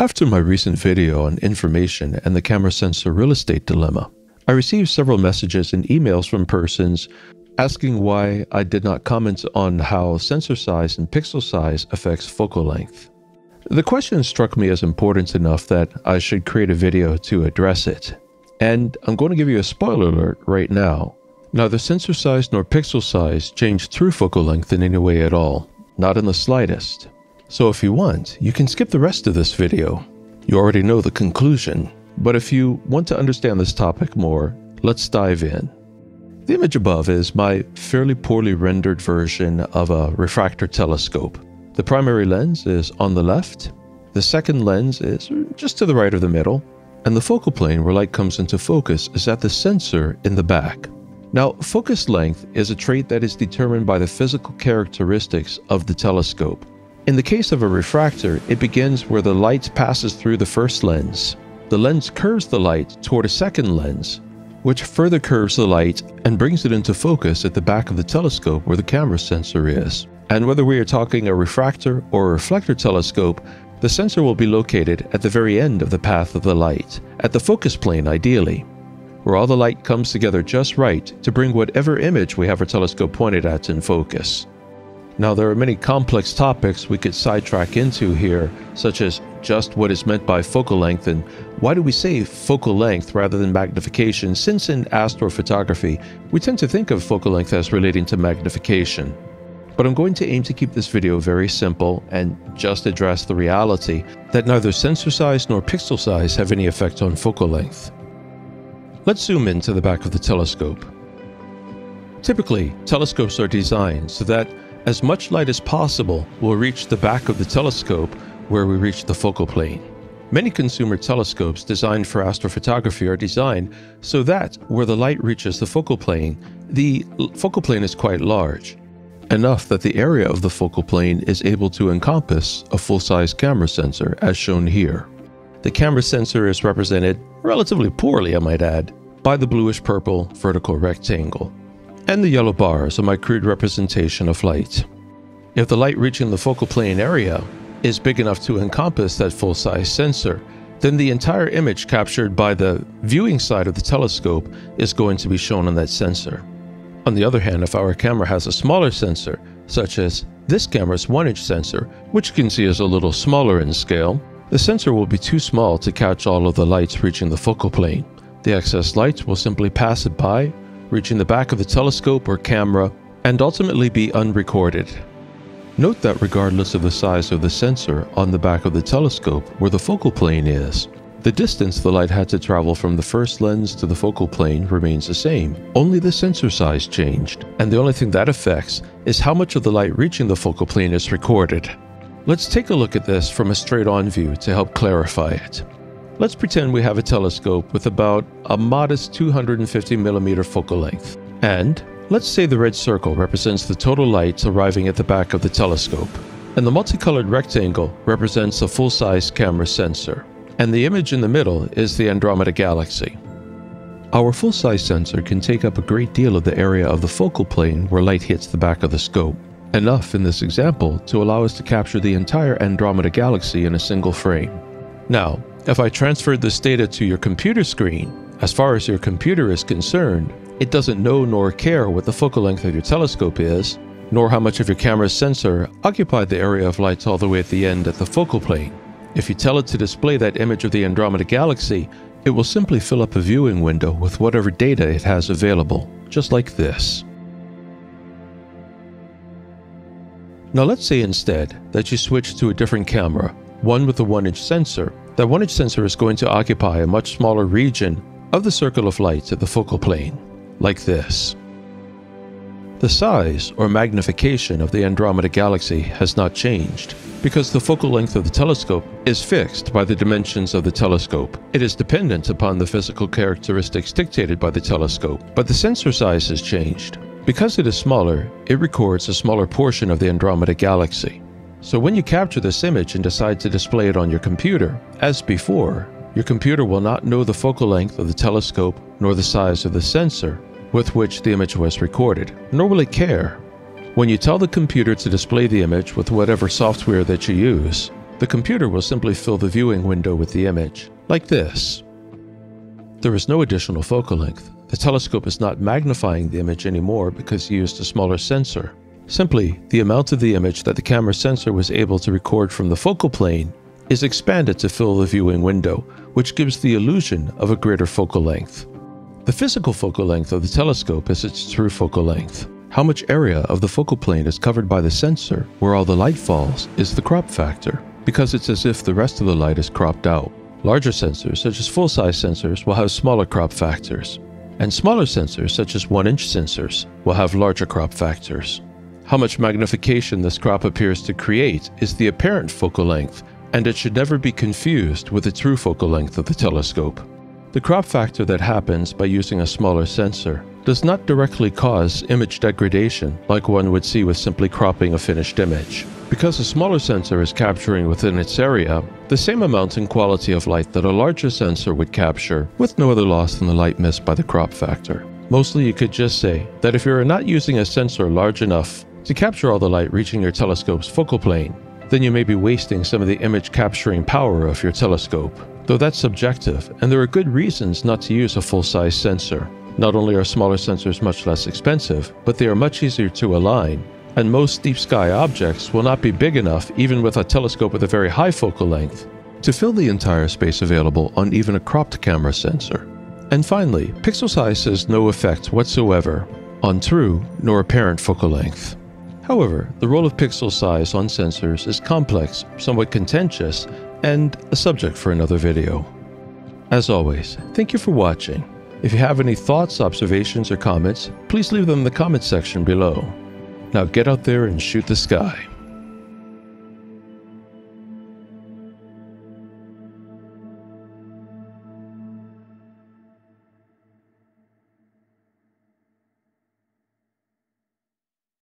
After my recent video on information and the camera sensor real estate dilemma, I received several messages and emails from persons asking why I did not comment on how sensor size and pixel size affects focal length. The question struck me as important enough that I should create a video to address it. And I'm going to give you a spoiler alert right now. Neither sensor size nor pixel size change through focal length in any way at all, not in the slightest. So if you want, you can skip the rest of this video. You already know the conclusion, but if you want to understand this topic more, let's dive in. The image above is my fairly poorly rendered version of a refractor telescope. The primary lens is on the left, the second lens is just to the right of the middle, and the focal plane where light comes into focus is at the sensor in the back. Now, focus length is a trait that is determined by the physical characteristics of the telescope. In the case of a refractor, it begins where the light passes through the first lens. The lens curves the light toward a second lens, which further curves the light and brings it into focus at the back of the telescope where the camera sensor is. And whether we are talking a refractor or a reflector telescope, the sensor will be located at the very end of the path of the light, at the focus plane ideally, where all the light comes together just right to bring whatever image we have our telescope pointed at in focus. Now, there are many complex topics we could sidetrack into here, such as just what is meant by focal length and why do we say focal length rather than magnification, since in astrophotography, we tend to think of focal length as relating to magnification. But I'm going to aim to keep this video very simple and just address the reality that neither sensor size nor pixel size have any effect on focal length. Let's zoom into the back of the telescope. Typically, telescopes are designed so that as much light as possible will reach the back of the telescope where we reach the focal plane. Many consumer telescopes designed for astrophotography are designed so that where the light reaches the focal plane, the focal plane is quite large, enough that the area of the focal plane is able to encompass a full-size camera sensor as shown here. The camera sensor is represented, relatively poorly I might add, by the bluish-purple vertical rectangle and the yellow bars are my crude representation of light. If the light reaching the focal plane area is big enough to encompass that full-size sensor, then the entire image captured by the viewing side of the telescope is going to be shown on that sensor. On the other hand, if our camera has a smaller sensor, such as this camera's 1-inch sensor, which you can see is a little smaller in scale, the sensor will be too small to catch all of the lights reaching the focal plane. The excess light will simply pass it by reaching the back of the telescope or camera, and ultimately be unrecorded. Note that regardless of the size of the sensor on the back of the telescope where the focal plane is, the distance the light had to travel from the first lens to the focal plane remains the same, only the sensor size changed, and the only thing that affects is how much of the light reaching the focal plane is recorded. Let's take a look at this from a straight-on view to help clarify it. Let's pretend we have a telescope with about a modest 250 millimeter focal length. And let's say the red circle represents the total light arriving at the back of the telescope. And the multicolored rectangle represents a full-size camera sensor. And the image in the middle is the Andromeda Galaxy. Our full-size sensor can take up a great deal of the area of the focal plane where light hits the back of the scope. Enough in this example to allow us to capture the entire Andromeda Galaxy in a single frame. Now, if I transferred this data to your computer screen, as far as your computer is concerned, it doesn't know nor care what the focal length of your telescope is, nor how much of your camera's sensor occupied the area of light all the way at the end at the focal plane. If you tell it to display that image of the Andromeda Galaxy, it will simply fill up a viewing window with whatever data it has available, just like this. Now let's say instead that you switch to a different camera, one with a 1-inch sensor, that 1-inch sensor is going to occupy a much smaller region of the circle of light at the focal plane, like this. The size or magnification of the Andromeda Galaxy has not changed because the focal length of the telescope is fixed by the dimensions of the telescope. It is dependent upon the physical characteristics dictated by the telescope, but the sensor size has changed. Because it is smaller, it records a smaller portion of the Andromeda Galaxy. So when you capture this image and decide to display it on your computer, as before, your computer will not know the focal length of the telescope nor the size of the sensor with which the image was recorded, nor will it care. When you tell the computer to display the image with whatever software that you use, the computer will simply fill the viewing window with the image, like this. There is no additional focal length. The telescope is not magnifying the image anymore because you used a smaller sensor. Simply, the amount of the image that the camera sensor was able to record from the focal plane is expanded to fill the viewing window, which gives the illusion of a greater focal length. The physical focal length of the telescope is its true focal length. How much area of the focal plane is covered by the sensor where all the light falls is the crop factor, because it's as if the rest of the light is cropped out. Larger sensors, such as full-size sensors, will have smaller crop factors, and smaller sensors, such as 1-inch sensors, will have larger crop factors. How much magnification this crop appears to create is the apparent focal length, and it should never be confused with the true focal length of the telescope. The crop factor that happens by using a smaller sensor does not directly cause image degradation like one would see with simply cropping a finished image. Because a smaller sensor is capturing within its area the same amount and quality of light that a larger sensor would capture, with no other loss than the light missed by the crop factor. Mostly you could just say that if you are not using a sensor large enough to capture all the light reaching your telescope's focal plane, then you may be wasting some of the image capturing power of your telescope. Though that's subjective, and there are good reasons not to use a full-size sensor. Not only are smaller sensors much less expensive, but they are much easier to align, and most deep sky objects will not be big enough even with a telescope with a very high focal length to fill the entire space available on even a cropped camera sensor. And finally, pixel size has no effect whatsoever on true nor apparent focal length. However, the role of pixel size on sensors is complex, somewhat contentious, and a subject for another video. As always, thank you for watching. If you have any thoughts, observations, or comments, please leave them in the comments section below. Now get out there and shoot the sky.